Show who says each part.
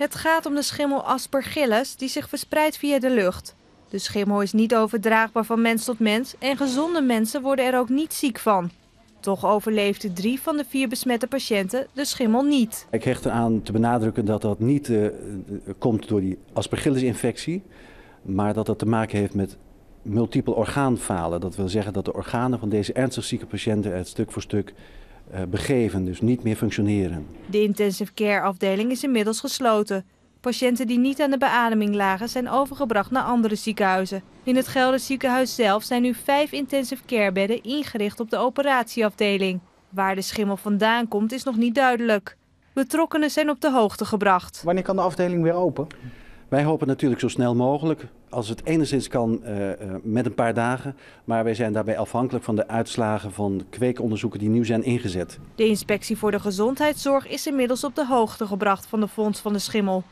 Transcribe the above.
Speaker 1: Het gaat om de schimmel Aspergillus die zich verspreidt via de lucht. De schimmel is niet overdraagbaar van mens tot mens en gezonde mensen worden er ook niet ziek van. Toch overleefden drie van de vier besmette patiënten de schimmel niet.
Speaker 2: Ik hecht eraan te benadrukken dat dat niet uh, komt door die aspergillusinfectie, maar dat dat te maken heeft met multiple orgaanfalen. Dat wil zeggen dat de organen van deze ernstig zieke patiënten het stuk voor stuk begeven, dus niet meer functioneren.
Speaker 1: De intensive care afdeling is inmiddels gesloten. Patiënten die niet aan de beademing lagen zijn overgebracht naar andere ziekenhuizen. In het Gelder ziekenhuis zelf zijn nu vijf intensive care bedden ingericht op de operatieafdeling. Waar de schimmel vandaan komt is nog niet duidelijk. Betrokkenen zijn op de hoogte gebracht.
Speaker 3: Wanneer kan de afdeling weer open?
Speaker 2: Wij hopen natuurlijk zo snel mogelijk. Als het enigszins kan uh, uh, met een paar dagen. Maar wij zijn daarbij afhankelijk van de uitslagen van kweekonderzoeken die nu zijn ingezet.
Speaker 1: De inspectie voor de gezondheidszorg is inmiddels op de hoogte gebracht van de fonds van de schimmel.